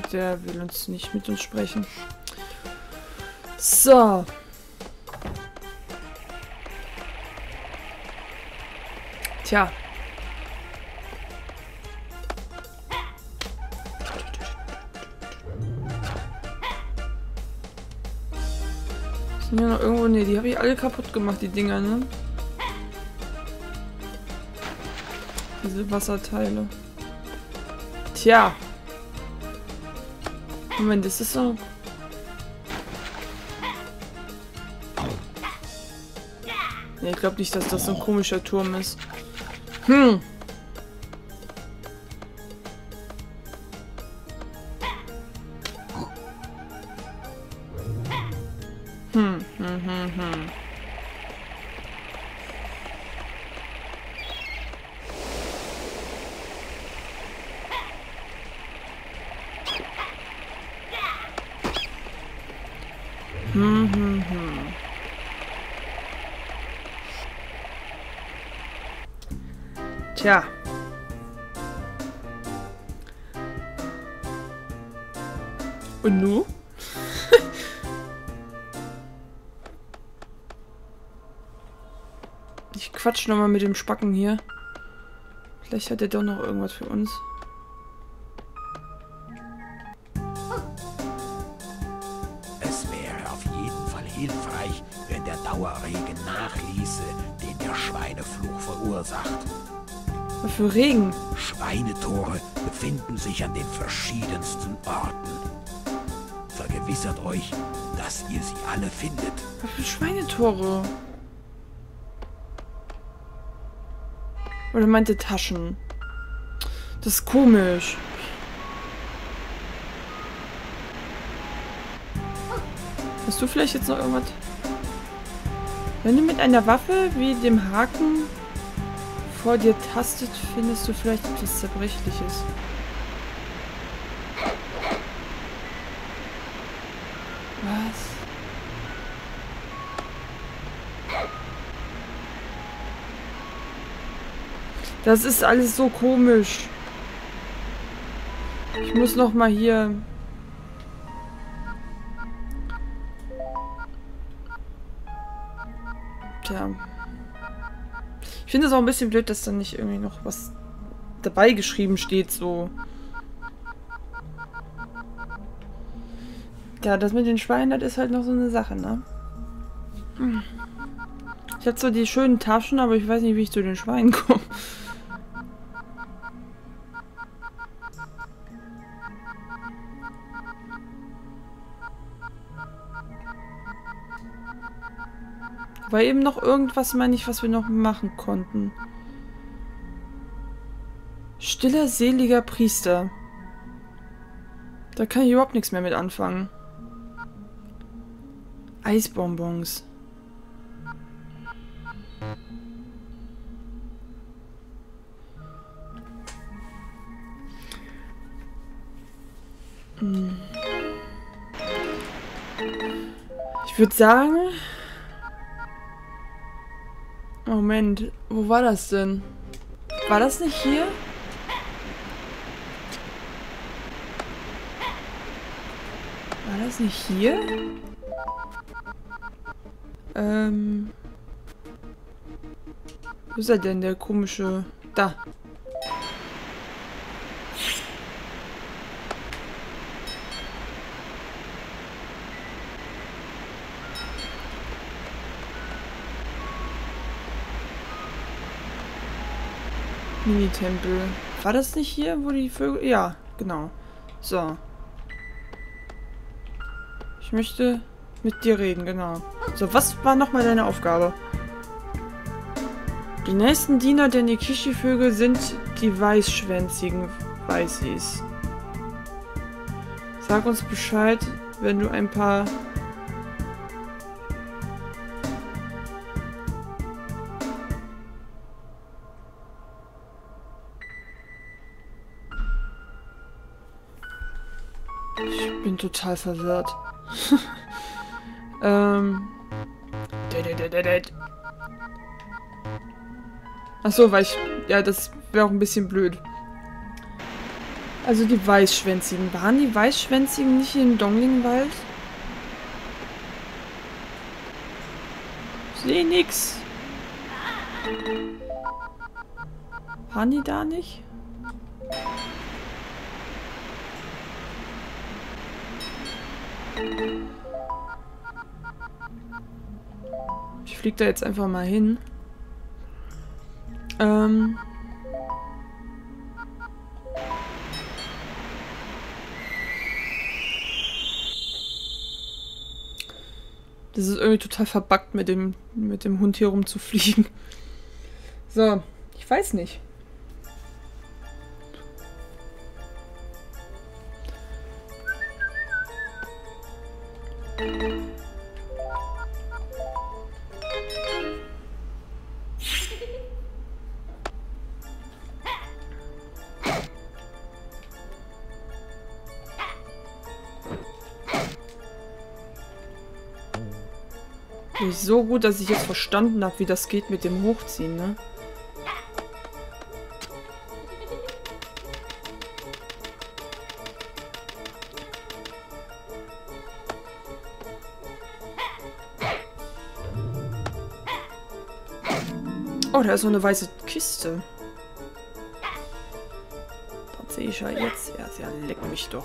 Der will uns nicht mit uns sprechen. So. Tja. Sind hier noch irgendwo? Ne, die habe ich alle kaputt gemacht, die Dinger, ne? Diese Wasserteile. Tja. Moment, das ist so... Nee, ich glaube nicht, dass das so ein komischer Turm ist. Hm, Tja. Und nu? ich quatsch nochmal mit dem Spacken hier. Vielleicht hat er doch noch irgendwas für uns. Es wäre auf jeden Fall hilfreich, wenn der Dauerregen nachließe, den der Schweinefluch verursacht. Für Regen? Schweinetore befinden sich an den verschiedensten Orten. Vergewissert euch, dass ihr sie alle findet. Was für Schweinetore? Oder meinte Taschen? Das ist komisch. Hast du vielleicht jetzt noch irgendwas? Wenn du mit einer Waffe wie dem Haken vor dir tastet, findest du vielleicht etwas Zerbrechliches. Was? Das ist alles so komisch. Ich muss noch mal hier... Tja. Ich finde es auch ein bisschen blöd, dass da nicht irgendwie noch was dabei geschrieben steht, so. Ja, das mit den Schweinen, das ist halt noch so eine Sache, ne? Ich habe zwar die schönen Taschen, aber ich weiß nicht, wie ich zu den Schweinen komme. War eben noch irgendwas, meine ich, was wir noch machen konnten. Stiller, seliger Priester. Da kann ich überhaupt nichts mehr mit anfangen. Eisbonbons. Hm. Ich würde sagen... Moment, wo war das denn? War das nicht hier? War das nicht hier? Ähm... Wo ist er denn, der komische... Da. Mini-Tempel. War das nicht hier, wo die Vögel... Ja, genau. So. Ich möchte mit dir reden, genau. So, was war nochmal deine Aufgabe? Die nächsten Diener der Nikishi-Vögel sind die weißschwänzigen Weißis. Sag uns Bescheid, wenn du ein paar Ich bin total verwirrt. ähm. Achso, weil ich. Ja, das wäre auch ein bisschen blöd. Also die Weißschwänzigen. Waren die Weißschwänzigen nicht im Donglingwald? Ich sehe nix. Waren die da nicht? Ich fliege da jetzt einfach mal hin. Ähm... Das ist irgendwie total verbuggt, mit dem, mit dem Hund hier rumzufliegen. So, ich weiß nicht. So gut, dass ich jetzt verstanden habe, wie das geht mit dem Hochziehen, ne? Oh, da ist so eine weiße Kiste. Das sehe ich ja jetzt. Ja, ja, leck mich doch.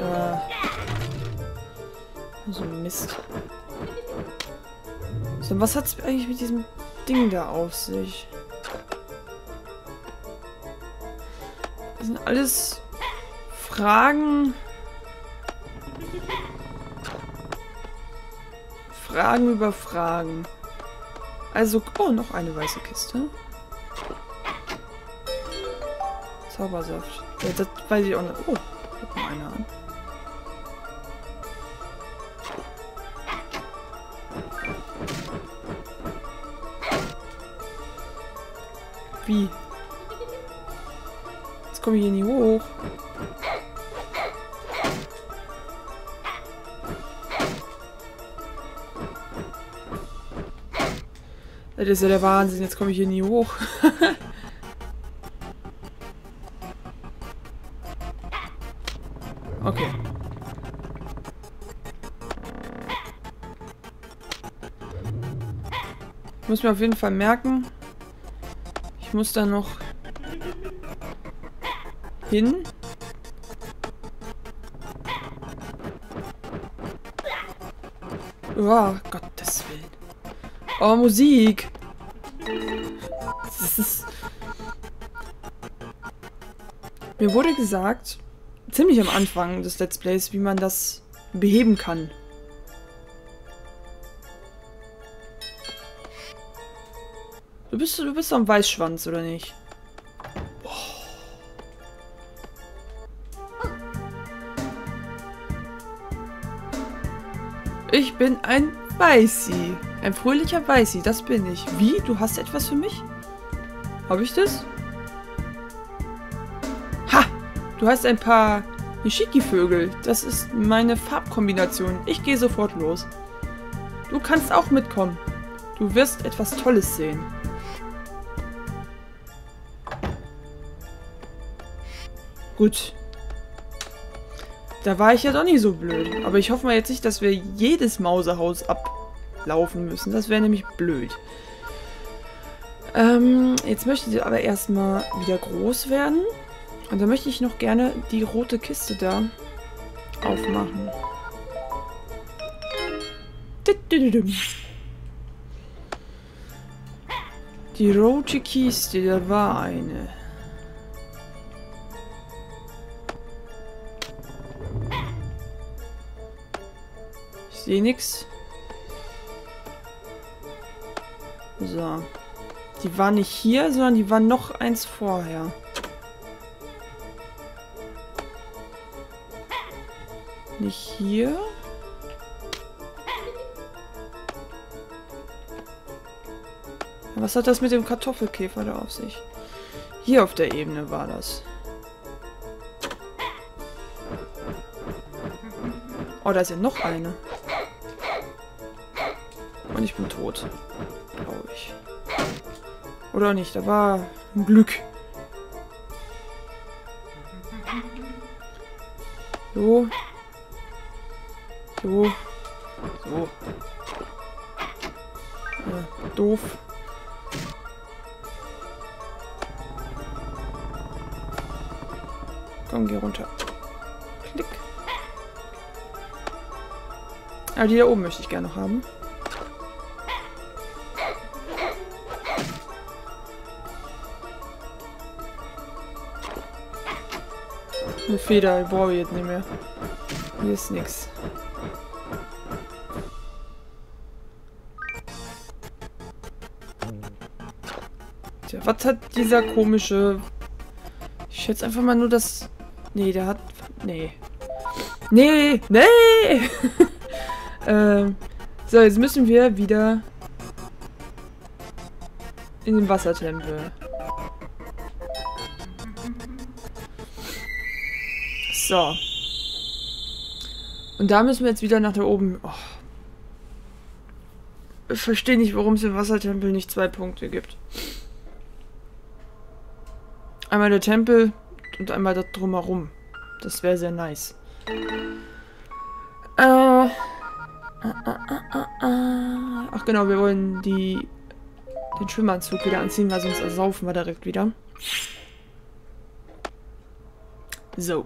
Äh, so ein Mist. So, was hat's eigentlich mit diesem Ding da auf sich? Das sind alles Fragen. Fragen über Fragen. Also, oh, noch eine weiße Kiste. Zaubersaft. Ja, das weiß ich auch nicht. Oh, guck mal eine an. Wie? Jetzt komme ich hier nie hoch. Das ist ja der Wahnsinn. Jetzt komme ich hier nie hoch. okay. Ich muss mir auf jeden Fall merken, ich muss da noch hin. Oh, Gottes Willen. Oh, Musik. Mir wurde gesagt, ziemlich am Anfang des Let's Plays, wie man das beheben kann. Du bist, du bist am Weißschwanz, oder nicht? Ich bin ein Weißi. Ein fröhlicher Weißi, das bin ich. Wie? Du hast etwas für mich? Habe ich das? Du hast ein paar Nishiki-Vögel. Das ist meine Farbkombination. Ich gehe sofort los. Du kannst auch mitkommen. Du wirst etwas Tolles sehen. Gut. Da war ich ja doch nicht so blöd. Aber ich hoffe mal jetzt nicht, dass wir jedes Mausehaus ablaufen müssen. Das wäre nämlich blöd. Ähm, jetzt möchte sie aber erstmal wieder groß werden. Und da möchte ich noch gerne die rote Kiste da aufmachen. Die rote Kiste, da war eine. sehe nichts. So. Die war nicht hier, sondern die war noch eins vorher. Nicht hier. Was hat das mit dem Kartoffelkäfer da auf sich? Hier auf der Ebene war das. Oh, da ist ja noch eine. Und ich bin tot. Glaube ich. Oder nicht, da war ein Glück. So. So. So. Ja, doof. Komm, geh runter. Klick. Aber die da oben möchte ich gerne noch haben. Eine Feder, brauche ich jetzt nicht mehr. Hier ist nichts. Was hat dieser komische... Ich schätze einfach mal nur das... Nee, der hat... Nee. Nee! Nee! ähm, so, jetzt müssen wir wieder in den Wassertempel. So. Und da müssen wir jetzt wieder nach da oben. Oh. Ich verstehe nicht, warum es im Wassertempel nicht zwei Punkte gibt. Einmal der Tempel und einmal das drumherum. Das wäre sehr nice. Äh, äh, äh, Ach genau, wir wollen die den Schwimmanzug wieder anziehen, weil sonst ersaufen wir direkt wieder. So.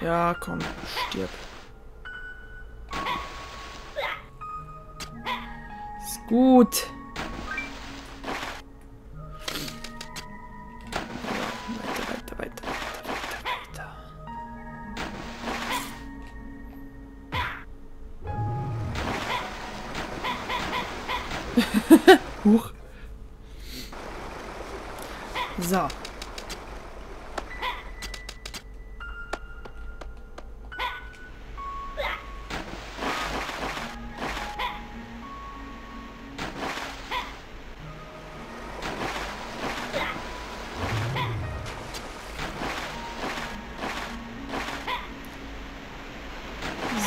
Ja, komm, stirb. Ist gut. Huch. So.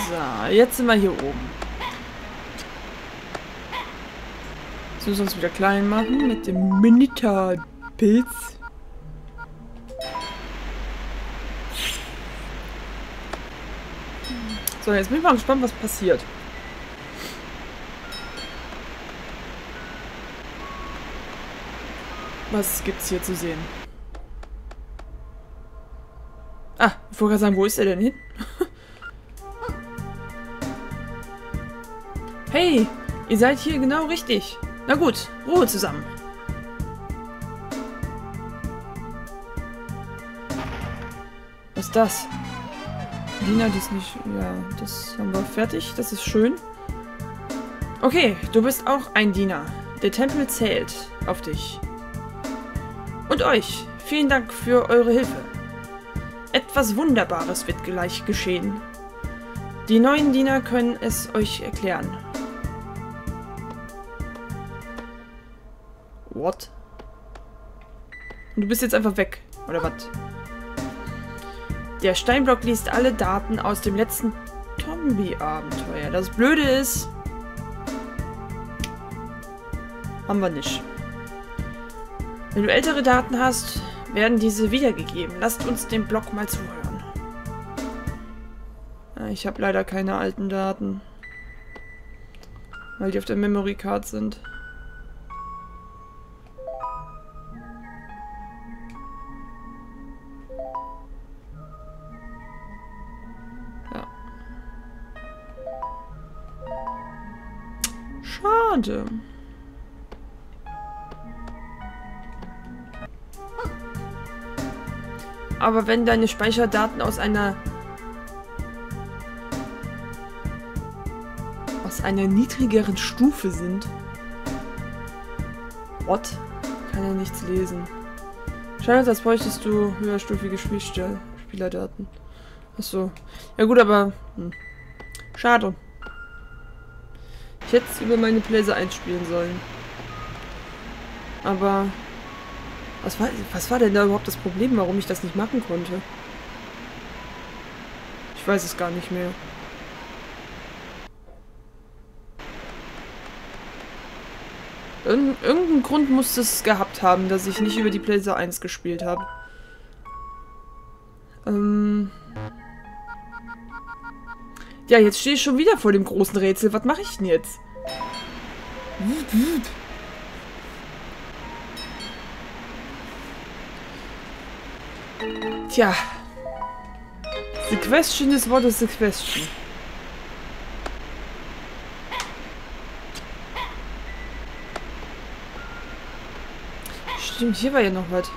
So, jetzt sind wir hier oben. Jetzt müssen wir uns wieder klein machen mit dem Minita-Pilz. So, jetzt bin ich mal gespannt, was passiert. Was gibt's hier zu sehen? Ah, ich wollte gerade sagen, wo ist er denn hin? hey, ihr seid hier genau richtig. Na gut, Ruhe zusammen. Was ist das? Lina, die ist nicht... Ja, das haben wir fertig. Das ist schön. Okay, du bist auch ein Diener. Der Tempel zählt auf dich. Und euch. Vielen Dank für eure Hilfe. Etwas Wunderbares wird gleich geschehen. Die neuen Diener können es euch erklären. What? Und du bist jetzt einfach weg, oder was? Der Steinblock liest alle Daten aus dem letzten Tombi-Abenteuer. Das Blöde ist... Haben wir nicht. Wenn du ältere Daten hast, werden diese wiedergegeben. Lasst uns dem Block mal zuhören. Ich habe leider keine alten Daten. Weil die auf der Memory Card sind. Schade. Aber wenn deine Speicherdaten aus einer aus einer niedrigeren Stufe sind. What? Kann ja nichts lesen. Scheint, als bräuchtest du höherstufige Spielstell Spielerdaten. Achso. Ja gut, aber... Hm. Schade. Es über meine Pläse einspielen sollen. Aber... Was war, was war denn da überhaupt das Problem, warum ich das nicht machen konnte? Ich weiß es gar nicht mehr. Irgend, irgendeinen Grund muss es gehabt haben, dass ich nicht über die Playser 1 gespielt habe. Ähm... Ja, jetzt stehe ich schon wieder vor dem großen Rätsel. Was mache ich denn jetzt? Wut, wut. Tja. The question is what is the question? Stimmt, hier war ja noch was.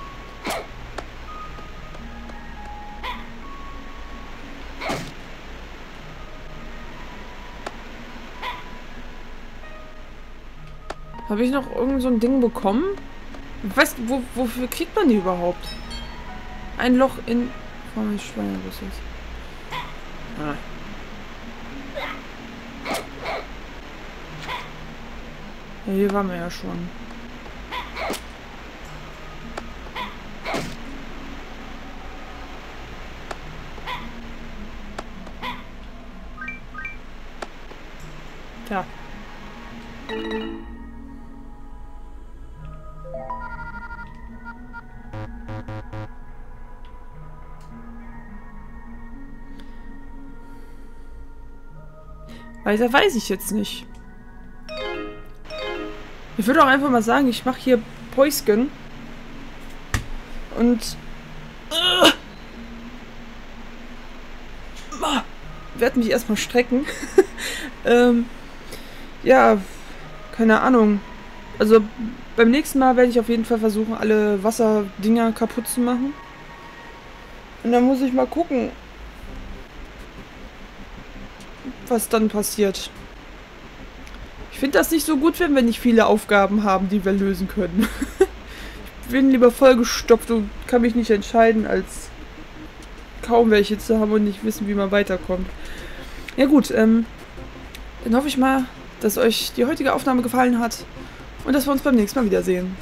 Habe ich noch irgend so ein Ding bekommen? Weißt wo, wofür kriegt man die überhaupt? Ein Loch in Form eines Schweinerusses. Ah. Ja, hier waren wir ja schon. Tja. Weiter weiß ich jetzt nicht. Ich würde auch einfach mal sagen, ich mache hier Päusken. Und... Uh, werde mich erstmal strecken. ähm, ja, keine Ahnung. Also beim nächsten Mal werde ich auf jeden Fall versuchen, alle Wasserdinger kaputt zu machen. Und dann muss ich mal gucken, was dann passiert. Ich finde das nicht so gut, wenn wir nicht viele Aufgaben haben, die wir lösen können. ich bin lieber vollgestopft und kann mich nicht entscheiden, als kaum welche zu haben und nicht wissen, wie man weiterkommt. Ja gut, ähm, dann hoffe ich mal, dass euch die heutige Aufnahme gefallen hat und dass wir uns beim nächsten Mal wiedersehen.